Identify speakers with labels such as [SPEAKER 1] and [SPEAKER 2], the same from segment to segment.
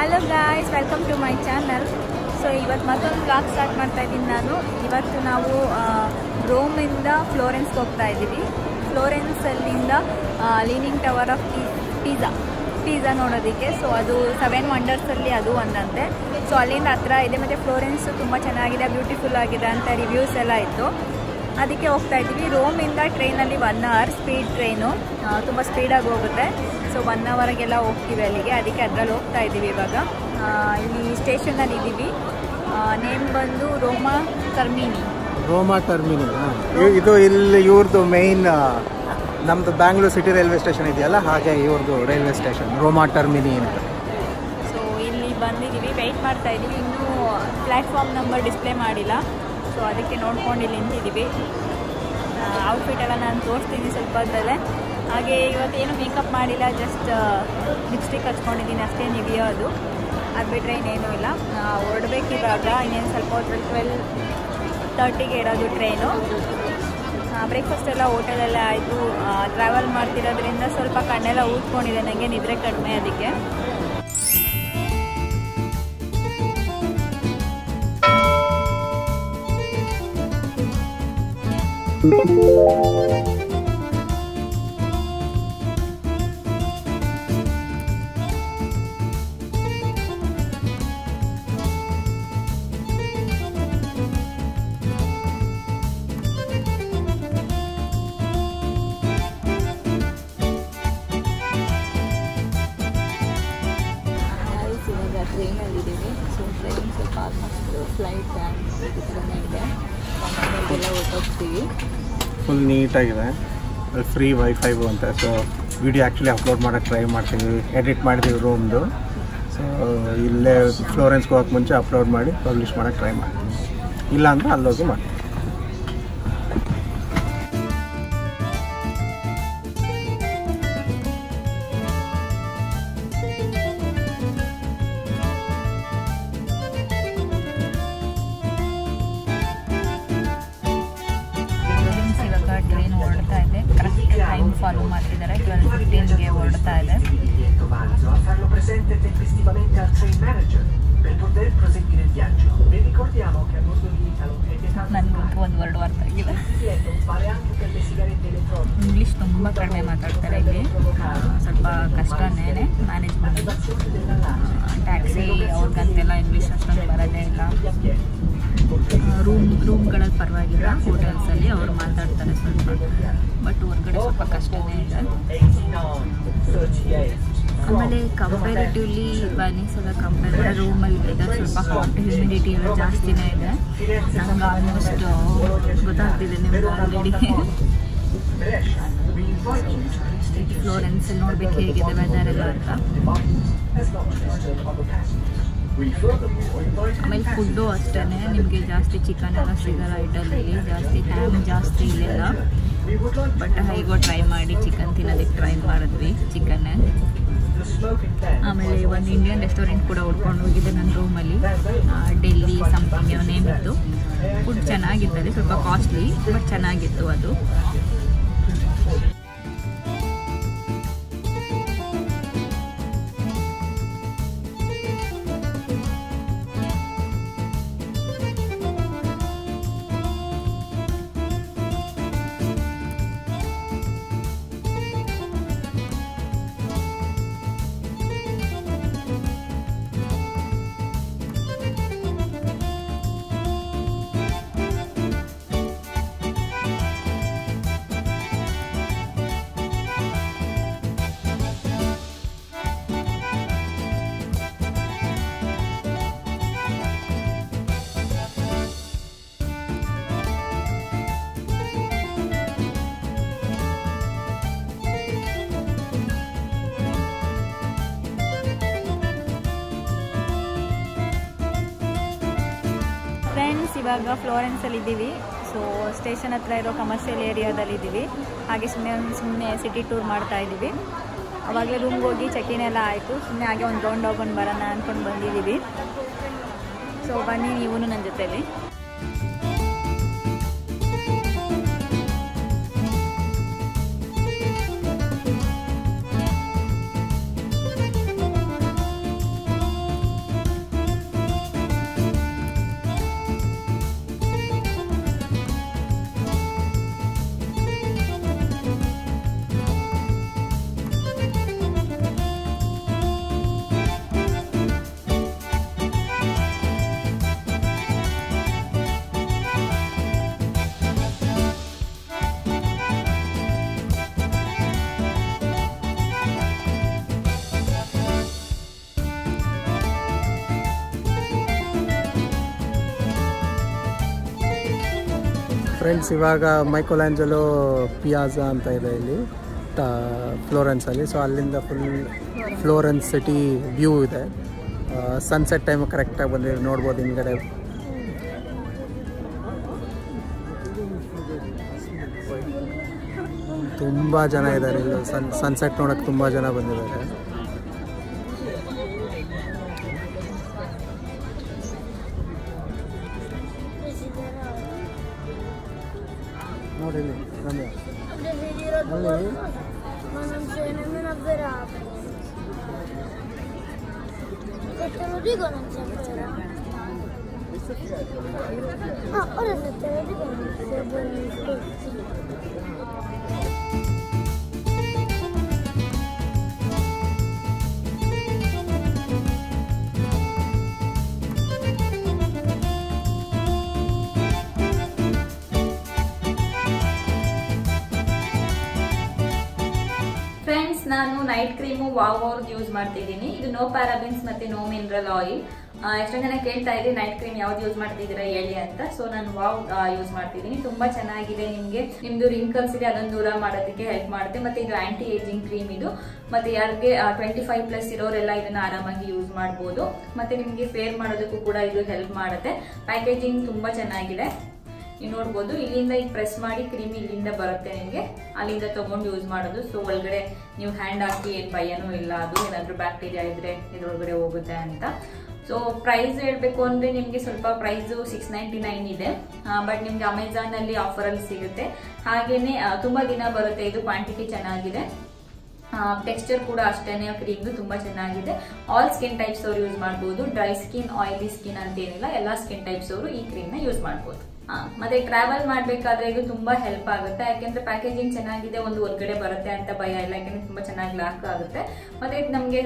[SPEAKER 1] Hello guys welcome to my channel so ಇವತ್ತು ಮತ್ತೊಂದು blog start ಮಾಡ್ತಾ ಇದ್ದೀನಿ ನಾನು. ಇವತ್ತು ನಾವು ರೋಮಿಂದ ಫ್ಲೋರೆನ್ಸ್ಗೆ ಹೋಗ್ತಾ ಇದ್ದೀವಿ. ಫ್ಲೋರೆನ್ಸಲ್ಲಿಂದ leaning tower of Pisa Pisa ನೋಡೋದಕ್ಕೆ. ಸೊ ಅದು ಸೆವೆನ್ ವಂಡರ್ಸಲ್ಲಿ ಅದು ಒಂದಂತೆ. ಸೊ ಅಲ್ಲಿಂದ ಹತ್ರ ಇದೆ. ಮತ್ತು ಫ್ಲೋರೆನ್ಸ್ ತುಂಬ ಚೆನ್ನಾಗಿದೆ ಬ್ಯೂಟಿಫುಲ್ ಆಗಿದೆ ಅಂತ ರಿವ್ಯೂಸ್ ಎಲ್ಲ ಇತ್ತು. ಅದಕ್ಕೆ ಹೋಗ್ತಾ ಇದ್ದೀವಿ. ರೋಮಿಂದ ಟ್ರೈನಲ್ಲಿ ಒನ್ ಅವರ್ ಸ್ಪೀಡ್ ಟ್ರೈನು ತುಂಬ ಸ್ಪೀಡಾಗಿ ಹೋಗುತ್ತೆ. ಸೊ ಒನ್ ಅವರ್ಗೆಲ್ಲ ಹೋಗ್ತೀವಿ ಅಲ್ಲಿಗೆ. ಅದಕ್ಕೆ ಅದರಲ್ಲಿ ಹೋಗ್ತಾ ಇದ್ದೀವಿ ಇವಾಗ. ಇಲ್ಲಿ ಸ್ಟೇಷನಲ್ಲಿ ಇದ್ದೀವಿ. ನೇಮ್ ಬಂದು ರೋಮಾ ಟರ್ಮಿನಿ
[SPEAKER 2] ರೋಮಾ ಟರ್ಮಿನಿ ಇದು ಇಲ್ಲಿ ಇವ್ರದ್ದು ಮೇಯ್ನ್ ನಮ್ದು ಬ್ಯಾಂಗ್ಳೂರ್ ಸಿಟಿ ರೈಲ್ವೆ ಸ್ಟೇಷನ್ ಇದೆಯಲ್ಲ ಹಾಗೆ ಇವ್ರದ್ದು ರೈಲ್ವೆ ಸ್ಟೇಷನ್ ರೋಮಾ ಟರ್ಮಿನಿ ಅಂತ.
[SPEAKER 1] ಸೊ ಇಲ್ಲಿ ಬಂದಿದ್ದೀವಿ. ವೆಯ್ಟ್ ಮಾಡ್ತಾ ಇದ್ದೀವಿ. ಇನ್ನೂ ಪ್ಲ್ಯಾಟ್ಫಾರ್ಮ್ ನಂಬರ್ ಡಿಸ್ಪ್ಲೇ ಮಾಡಿಲ್ಲ. ಸೊ ಅದಕ್ಕೆ ನೋಡ್ಕೊಂಡು ಇಲ್ಲಿ ನಿಂತಿದ್ದೀವಿ. ಔಟ್ಫಿಟ್ ಎಲ್ಲ ನಾನು ತೋರಿಸ್ತೀನಿ ಸ್ವಲ್ಪ ಹೊತ್ತಲ್ಲೇ ಹಾಗೆ ಇವತ್ತೇನು ಮೇಕಪ್ ಮಾಡಿಲ್ಲ ಜಸ್ಟ್ ಲಿಪ್ಸ್ಟಿಕ್ ಹಚ್ಕೊಂಡಿದ್ದೀನಿ ಅಷ್ಟೇ ನಿವಿಯೋ ಅದು ಅದು ಬಿಟ್ಟರೆ ಇನ್ನೇನೂ ಇಲ್ಲ. ಹೊರಡ್ಬೇಕು ಇವಾಗ ಇನ್ನೇನು ಸ್ವಲ್ಪ ಹೊತ್ತು ಟ್ವೆಲ್ ತರ್ಟಿಗೆ ಇರೋದು ಟ್ರೈನು ಬ್ರೇಕ್ಫಾಸ್ಟ್ ಎಲ್ಲ ಹೋಟೆಲಲ್ಲೇ ಆಯಿತು. ಟ್ರಾವೆಲ್ ಮಾಡ್ತಿರೋದ್ರಿಂದ ಸ್ವಲ್ಪ ಕಣ್ಣೆಲ್ಲ ಊದ್ಕೊಂಡಿದೆ. ನನಗೆ ನಿದ್ರೆ ಕಡಿಮೆ ಅದಕ್ಕೆ. ಗೈಸ್
[SPEAKER 2] ನೀಟಾಗಿದೆ. ಫ್ರೀ ವೈಫೈ ಅಂತ. ಸೊ ವಿಡಿಯೋ ಆ್ಯಕ್ಚುಲಿ ಅಪ್ಲೋಡ್ ಮಾಡೋಕ್ಕೆ ಟ್ರೈ ಮಾಡ್ತೀವಿ ಎಡಿಟ್ ಮಾಡಿದ್ವಿ ರೂಮ್ದು ಸೊ ಇಲ್ಲೇ ಫ್ಲೋರೆನ್ಸ್ಗೆ ಹೋಗೋಕೆ ಮುಂಚೆ ಅಪ್ಲೋಡ್ ಮಾಡಿ ಪಬ್ಲಿಷ್ ಮಾಡೋಕ್ಕೆ ಟ್ರೈ ಮಾಡ್ತೀನಿ. ಇಲ್ಲಾಂದ್ರೆ ಅಲ್ಲೋಗಿ ಮಾಡ್ತೀವಿ
[SPEAKER 1] ಒಂದು ವರ್ಡ್ ಅರ್ಥ ಆಗಿಲ್ಲ
[SPEAKER 3] il divieto vale anche per le sigarette elettroniche.
[SPEAKER 1] English ತುಂಬ ಕಡಿಮೆ ಮಾತಾಡ್ತಾರೆ ಇಲ್ಲಿ ಆ, ಸ್ವಲ್ಪ ಕಷ್ಟನೇ ಮ್ಯಾನೇಜ್ ಮಾಡೋದು ಟ್ಯಾಕ್ಸಿ ಅವ್ರಿಗಂತೆಲ್ಲ ಇಂಗ್ಲೀಷ್ ಅಷ್ಟೊಂದು ಬರೋದೇ ಇಲ್ಲ ರೂಮ್ ರೂಮ್ಗಳಲ್ಲಿ ಪರವಾಗಿಲ್ಲ ಹೋಟೆಲ್ಸಲ್ಲಿ ಅವರು ಮಾತಾಡ್ತಾರೆ ಸ್ವಲ್ಪ. ಬಟ್ ಹೊರಗಡೆ ಸ್ವಲ್ಪ ಕಷ್ಟನೇ ಇದೆ.
[SPEAKER 3] 89, 38.
[SPEAKER 1] ಆಮೇಲೆ ಕಂಪೇರಿಟಿವ್ಲಿ ಬನೀಸ್ ಎಲ್ಲ ಕಂಪೇರ್ ಮಾಡಿ ರೂಮಲ್ಲಿ ಇದೆ ಸ್ವಲ್ಪ ಹಾಟ್ ಹ್ಯೂಮಿಡಿಟಿ ಎಲ್ಲ ಜಾಸ್ತಿನೇ ಇದೆ. ನಂಗೆ ಆಲ್ಮೋಸ್ಟ್ ಗೊತ್ತಾಗ್ತಿದೆ ನಿಮ್ಗೆ ಆಲ್ರೆಡಿ ಫ್ಲೋರೆನ್ಸಲ್ಲಿ ನೋಡ್ಬೇಕು ಹೇಗಿದೆ ವೆದರ್ ಎಲ್ಲ ಅಂತ. ಆಮೇಲೆ ಫುಡ್ಡು ಅಷ್ಟೇ ನಿಮಗೆ ಜಾಸ್ತಿ ಚಿಕನ್ ಎಲ್ಲ ಸಿಗಲ್ಲ ಇಟಲಿಯಲ್ಲಿ ಜಾಸ್ತಿ ಹ್ಯಾಮ್ ಜಾಸ್ತಿ ಇಲ್ಲೆಲ್ಲ. ಬಟ್ ಹೇಗೋ ಟ್ರೈ ಮಾಡಿ ಚಿಕನ್ ತಿನ್ನೋದಕ್ಕೆ ಟ್ರೈ ಮಾಡಿದ್ವಿ
[SPEAKER 3] tent.
[SPEAKER 1] ಆಮೇಲೆ ಒಂದು ಇಂಡಿಯನ್ ರೆಸ್ಟೋರೆಂಟ್ ಕೂಡ ಉಡ್ಕೊಂಡು ಹೋಗಿದ್ದೆ ನನ್ನ ರೂಮಲ್ಲಿ ಡೆಲ್ಲಿ ಸಮಥಿಂಗ್ ನೇಮ್ ಇತ್ತು ಫುಡ್ ಚೆನ್ನಾಗಿತ್ತು ಸ್ವಲ್ಪ ಕಾಸ್ಟ್ಲಿ ಬಟ್ ಚೆನ್ನಾಗಿತ್ತು ಅದು. ಇವಾಗ ಫ್ಲೋರೆನ್ಸಲ್ಲಿ ಇದ್ದೀವಿ. ಸೊ ಸ್ಟೇಷನ್ ಹತ್ರ ಇರೋ ಕಮರ್ಷಿಯಲ್ ಏರಿಯಾದಲ್ಲಿ ಇದ್ದೀವಿ. ಹಾಗೆ ಸುಮ್ಮನೆ ಸುಮ್ಮನೆ ಸಿಟಿ ಟೂರ್ ಮಾಡ್ತಾ ಇದ್ದೀವಿ. ಅವಾಗಲೇ ರೂಮ್ಗೆ ಹೋಗಿ ಚೆಕಿನ್ ಎಲ್ಲ ಆಯಿತು. ಸುಮ್ಮನೆ ಹಾಗೆ ಒಂದು ರೌಂಡ್ ಹೋಗ್ಕೊಂಡು ಬರೋಣ ಅಂದ್ಕೊಂಡು ಬಂದಿದ್ದೀವಿ. ಸೊ ಬನ್ನಿ ನೀವು ನನ್ನ ಜೊತೆಲಿ.
[SPEAKER 2] ಫ್ರೆಂಡ್ಸ್ ಇವಾಗ ಮೈಕೋಲ್ಯಾಂಜಲೋ ಪಿಯಾಜಾ ಅಂತ ಇದೆ ಇಲ್ಲಿ ಫ್ಲೋರೆನ್ಸಲ್ಲಿ ಸೊ ಅಲ್ಲಿಂದ ಫುಲ್ ಫ್ಲೋರೆನ್ಸ್ ಸಿಟಿ ವ್ಯೂ ಇದೆ. ಸನ್ಸೆಟ್ ಟೈಮ್ ಕರೆಕ್ಟಾಗಿ ಬಂದಿದೆ ನೋಡ್ಬೋದು ಹಿಂದ್ಗಡೆ. ತುಂಬ ಜನ ಇದ್ದಾರೆ ಇಲ್ಲಿ. ಸನ್ ಸನ್ಸೆಟ್ ನೋಡೋಕ್ಕೆ ತುಂಬ ಜನ ಬಂದಿದ್ದಾರೆ.
[SPEAKER 4] Te lo dico non sei vero. Ah, ora se te lo dico non sei vero.
[SPEAKER 1] ನಾನು ನೈಟ್ ಕ್ರೀಮು ವಾವ್ ಅವ್ರದ್ದು ಯೂಸ್ ಮಾಡ್ತಿದ್ದೀನಿ. ಇದು ನೋ ಪ್ಯಾರಾಬಿನ್ಸ್ ಮತ್ತೆ ನೋ ಮಿನರಲ್ ಆಯಿಲ್ ಎಷ್ಟೋ ಜನ ಕೇಳ್ತಾ ಇದ್ದೀನಿ ನೈಟ್ ಕ್ರೀಮ್ ಯಾವ್ದು ಯೂಸ್ ಮಾಡ್ತಿದ್ದೀರಾ ಹೇಳಿ ಅಂತ. ಸೊ ನಾನು ವಾವ್ ಯೂಸ್ ಮಾಡ್ತಿದ್ದೀನಿ. ತುಂಬಾ ಚೆನ್ನಾಗಿದೆ ನಿಮಗೆ. ನಿಮ್ಮದು ರಿಂಕಲ್ಸ್ ಇದೆ ಅದನ್ನು ದೂರ ಮಾಡೋದಕ್ಕೆ ಹೆಲ್ಪ್ ಮಾಡುತ್ತೆ. ಮತ್ತೆ ಇದು ಆ್ಯಂಟಿ ಏಜಿಂಗ್ ಕ್ರೀಮ್ ಇದು. ಮತ್ತೆ ಯಾರಿಗೆ ಟ್ವೆಂಟಿ ಫೈವ್ ಪ್ಲಸ್ ಇರೋರೆಲ್ಲ ಇದನ್ನ ಆರಾಮಾಗಿ ಯೂಸ್ ಮಾಡ್ಬೋದು. ಮತ್ತೆ ನಿಮಗೆ ಫೇರ್ ಮಾಡೋದಕ್ಕೂ ಕೂಡ ಇದು ಹೆಲ್ಪ್ ಮಾಡುತ್ತೆ. ಪ್ಯಾಕೇಜಿಂಗ್ ತುಂಬಾ ಚೆನ್ನಾಗಿದೆ. ನೀವು ನೋಡ್ಬೋದು. ಇಲ್ಲಿಂದ ಈಗ ಪ್ರೆಸ್ ಮಾಡಿ ಕ್ರೀಮ್ ಇಲ್ಲಿಂದ ಬರುತ್ತೆ ನಿಮಗೆ. ಅಲ್ಲಿಂದ ತಗೊಂಡು ಯೂಸ್ ಮಾಡೋದು. ಸೊ ಒಳಗಡೆ ನೀವು ಹ್ಯಾಂಡ್ ಹಾಕಿ, ಏನು ಭಯನೂ ಇಲ್ಲ, ಅದು ಏನಾದರೂ ಬ್ಯಾಕ್ಟೀರಿಯಾ ಇದ್ರೆ ಇದ್ರೊಳಗಡೆ ಹೋಗುತ್ತೆ ಅಂತ. ಸೊ ಪ್ರೈಸ್ ಹೇಳಬೇಕು ಅಂದರೆ ನಿಮಗೆ ಸ್ವಲ್ಪ ಪ್ರೈಸು ಸಿಕ್ಸ್ ನೈಂಟಿ ನೈನ್ ಇದೆ. ಬಟ್ ನಿಮಗೆ ಅಮೆಝಾನಲ್ಲಿ ಆಫರಲ್ಲಿ ಸಿಗುತ್ತೆ. ಹಾಗೆಯೇ ತುಂಬ ದಿನ ಬರುತ್ತೆ. ಇದು ಕ್ವಾಂಟಿಟಿ ಚೆನ್ನಾಗಿದೆ. ಟೆಕ್ಸ್ಚರ್ ಕೂಡ ಅಷ್ಟೇ ಕ್ರೀಮ್ ತುಂಬ ಚೆನ್ನಾಗಿದೆ. ಆಲ್ ಸ್ಕಿನ್ ಟೈಪ್ಸ್ ಅವರು ಯೂಸ್ ಮಾಡ್ಬೋದು. ಡ್ರೈ ಸ್ಕಿನ್ ಆಯಿಲಿ ಸ್ಕಿನ್ ಅಂತ ಏನಿಲ್ಲ. ಎಲ್ಲಾ ಸ್ಕಿನ್ ಟೈಪ್ಸ್ ಅವರು ಈ ಕ್ರೀಮ್ನ ಯೂಸ್ ಮಾಡಬಹುದು ಮತ್ತೆ ಟ್ರಾವೆಲ್ ಮಾಡ್ಬೇಕಾದ್ರೆ ಇದು ತುಂಬಾ ಹೆಲ್ಪ್ ಆಗುತ್ತೆ. ಯಾಕೆಂದ್ರೆ ಪ್ಯಾಕೇಜಿಂಗ್ ಚೆನ್ನಾಗಿದೆ, ಒಂದು ಹೊರಗಡೆ ಬರುತ್ತೆ ಅಂತ ಭಯ ಇಲ್ಲ, ಯಾಕೆಂದ್ರೆ ತುಂಬಾ ಚೆನ್ನಾಗಿ ಲಾಕ್ ಆಗುತ್ತೆ. ಮತ್ತೆ ಇದು ನಮಗೆ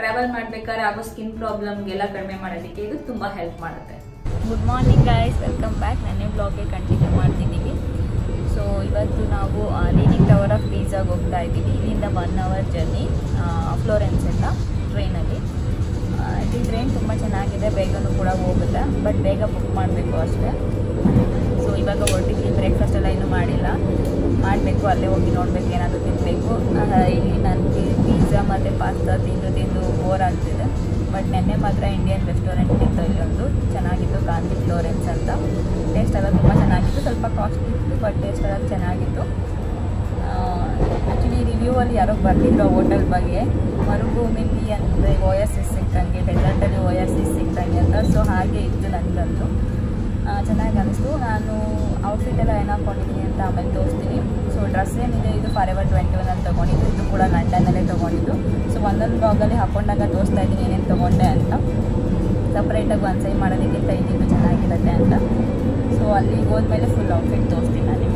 [SPEAKER 1] ಟ್ರಾವೆಲ್ ಮಾಡ್ಬೇಕಾದ್ರೆ ಆಗೋ ಸ್ಕಿನ್ ಪ್ರಾಬ್ಲಮ್ಗೆಲ್ಲ ಕಡಿಮೆ ಮಾಡೋದಕ್ಕೆ ಇದು ತುಂಬಾ ಹೆಲ್ಪ್ ಮಾಡುತ್ತೆ. Good morning guys welcome back ನೆನ್ನೆ ಬ್ಲಾಗ್ಗೆ ಕಂಟಿನ್ಯೂ ಮಾಡ್ತಿದ್ದೀವಿ ಸೊ ಇವತ್ತು ನಾವು ಲೀನಿಂಗ್ ಟವರ್ ಆಫ್ ಪೀಝಾಗೆ ಹೋಗ್ತಾ ಇದ್ದೀವಿ. ಇಲ್ಲಿಂದ ಒನ್ ಅವರ್ ಜರ್ನಿ ಫ್ಲೋರೆನ್ಸ್ ಎಲ್ಲ ಟ್ರೈನಲ್ಲಿ ಈ ಟ್ರೈನ್ ತುಂಬ ಚೆನ್ನಾಗಿದೆ. ಬೇಗನೂ ಕೂಡ ಹೋಗುತ್ತೆ. ಬಟ್ ಬೇಗ ಬುಕ್ ಮಾಡಬೇಕು ಅಷ್ಟೇ. ಇವಾಗ ಹೊರಟಿದ್ವಿ ಬ್ರೇಕ್ಫಾಸ್ಟ್ ಎಲ್ಲ ಇನ್ನೂ ಮಾಡಿಲ್ಲ. ಮಾಡಬೇಕು, ಅಲ್ಲೇ ಹೋಗಿ ನೋಡಬೇಕು ಏನಾದರೂ ತಿನ್ನಬೇಕು ಇಲ್ಲಿ ನನಗೆ ಪಿಜ್ಜಾ ಮತ್ತು ಪಾಸ್ತಾ ತಿಂದು ತಿಂದು ಬೋರ್ ಆಗ್ತಿದೆ. ಬಟ್ ನೆನ್ನೆ ಮಾತ್ರ ಇಂಡಿಯನ್ ರೆಸ್ಟೋರೆಂಟ್ ಇತ್ತು ಇಲ್ಲೊಂದು ಚೆನ್ನಾಗಿತ್ತು, ಗಾಂಧಿ ಫ್ಲೋರೆನ್ಸ್ ಅಂತ. ಟೇಸ್ಟ್ ಎಲ್ಲ ತುಂಬ ಚೆನ್ನಾಗಿತ್ತು. ಸ್ವಲ್ಪ ಕಾಸ್ಟ್ಲಿ ಇತ್ತು ಬಟ್ ಟೇಸ್ಟ್ ಎಲ್ಲ ಚೆನ್ನಾಗಿತ್ತು. ಆ್ಯಕ್ಚುಲಿ ರಿವ್ಯೂವಲ್ಲಿ ಯಾರೋ ಬರ್ತಿದ್ರು ಆ ಹೋಟೆಲ್ ಬಗ್ಗೆ. ಮರುಭೂಮಿಲಿ ಅಂದರೆ ಓ ಎಸ್ ಎಸ್ ಸಿಕ್ಕಂಗೆ ಡೆಸರ್ಟಲ್ಲಿ ಓ ಎಸ್ ಎಸ್ ಸಿಕ್ಕಂಗೆ ಅಂತ. ಸೊ ಹಾಗೆ ಇತ್ತು ನನಗಂತೂ ಚೆನ್ನಾಗಿ ಅನಿಸ್ತು. ನಾನು ಔಟ್ಫಿಟ್ ಎಲ್ಲ ಏನು ಹಾಕ್ಕೊಂಡಿದ್ದೀನಿ ಅಂತ ಆಮೇಲೆ ತೋರಿಸ್ತೀನಿ. ಸೊ ಡ್ರೆಸ್ ಏನಿದೆ, ಇದು ಫಾರ್ ಎವರ್ ಟ್ವೆಂಟಿ ಒನ್ ಅಂತ ತೊಗೊಂಡಿದ್ದು. ಇದು ಕೂಡ ಲಂಡನ್ನಲ್ಲೇ ತೊಗೊಂಡಿದ್ದು. ಸೊ ಒಂದೊಂದು ಬ್ಲಾಗಲ್ಲಿ ಹಾಕೊಂಡಾಗ ತೋರಿಸ್ತಾ ಇದ್ದೀನಿ ಏನೇನು ತೊಗೊಂಡೆ ಅಂತ. ಸಪ್ರೇಟಾಗಿ ಒಂದು ಸೈ ಮಾಡೋದಕ್ಕಿಂತ ಇದ್ದಿದ್ದು ಚೆನ್ನಾಗಿರುತ್ತೆ ಅಂತ. ಸೊ ಅಲ್ಲಿಗೆ ಹೋದ್ಮೇಲೆ ಫುಲ್ ಔಟ್ಫಿಟ್ ತೋರಿಸ್ತೀನಿ ನಾನು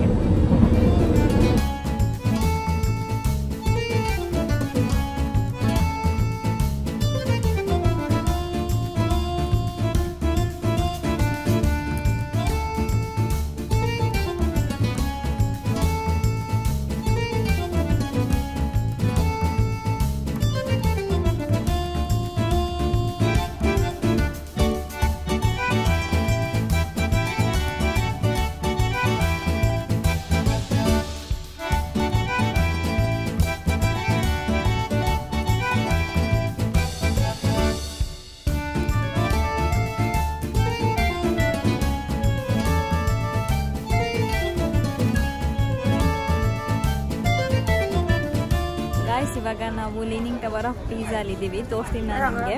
[SPEAKER 1] ಲೀನಿಂಗ್ ಪಿಝಾ ಅಲ್ಲಿ ಇದೀವಿ ತೋರಿಸ್ತೀನಿ ನಾನು ನಿಮಗೆ.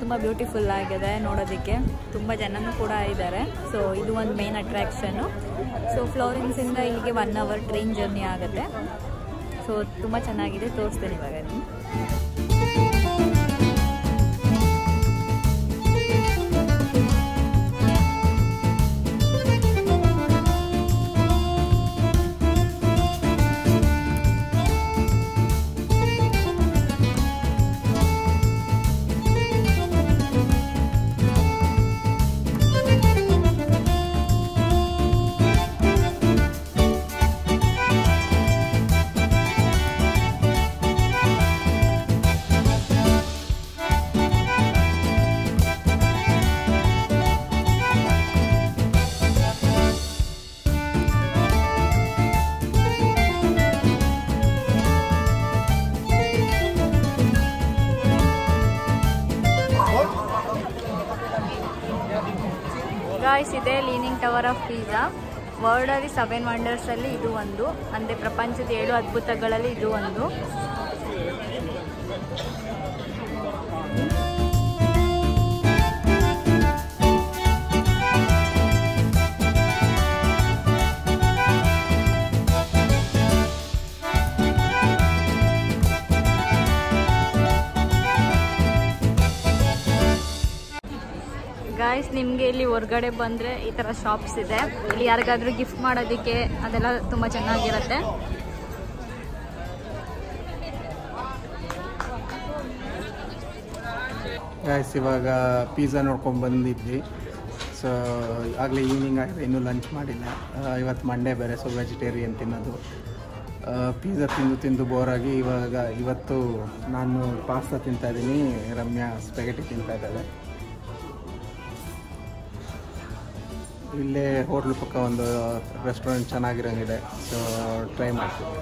[SPEAKER 1] ತುಂಬ ಬ್ಯೂಟಿಫುಲ್ ಆಗಿದೆ ನೋಡೋದಕ್ಕೆ. ತುಂಬ ಜನನೂ ಕೂಡ ಇದ್ದಾರೆ. ಸೊ ಇದು ಒಂದು ಮೇನ್ ಅಟ್ರಾಕ್ಷನು ಸೊ ಫ್ಲೋರಿಂಗ್ಸಿಂದ ಇಲ್ಲಿಗೆ ಒನ್ ಅವರ್ ಟ್ರೈನ್ ಜರ್ನಿ ಆಗುತ್ತೆ. ಸೊ ತುಂಬ ಚೆನ್ನಾಗಿದೆ, ತೋರಿಸ್ತೇನೆ ಇವಾಗ ಇದೆ leaning tower of Pisa world of seven ವಂಡರ್ಸಲ್ಲಿ ಇದು ಒಂದು. ಅಂದ್ರೆ ಪ್ರಪಂಚದ ಏಳು ಅದ್ಭುತಗಳಲ್ಲಿ ಇದು ಒಂದು. ನಿಮಗೆ ಇಲ್ಲಿ ಹೊರಗಡೆ ಬಂದರೆ ಈ ಥರ ಶಾಪ್ಸ್ ಇದೆ. ಇಲ್ಲಿ ಯಾರಿಗಾದರೂ ಗಿಫ್ಟ್ ಮಾಡೋದಕ್ಕೆ ಅದೆಲ್ಲ ತುಂಬ ಚೆನ್ನಾಗಿರುತ್ತೆ.
[SPEAKER 2] ಗಾಯ್ಸ್ ಇವಾಗ ಪಿಜ್ಜಾ ನೋಡ್ಕೊಂಡು ಬಂದಿದ್ವಿ. ಸೊ ಆಗಲೇ ಈವ್ನಿಂಗ್ ಆಗಿದೆ, ಇನ್ನೂ ಲಂಚ್ ಮಾಡಿಲ್ಲ. ಇವತ್ತು ಮಂಡೇ ಬೇರೆ ಸೊ ವೆಜಿಟೇರಿಯನ್ ತಿನ್ನೋದು. ಪಿಜ್ಜಾ ತಿಂದು ತಿಂದು ಬೋರಾಗಿ ಇವಾಗ ಇವತ್ತು ನಾನು ಪಾಸ್ತಾ ತಿಂತಾಯಿದ್ದೀನಿ ರಮ್ಯಾ ಸ್ಪೆಗೆಟಿ ತಿಂತಾ ಇಲ್ಲೇ ಹೋಟ್ಲ್ ಪಕ್ಕ ಒಂದು ರೆಸ್ಟೋರೆಂಟ್ ಚೆನ್ನಾಗಿರೋಂಗಿದೆ. ಸೊ ಟ್ರೈ ಮಾಡ್ತೀವಿ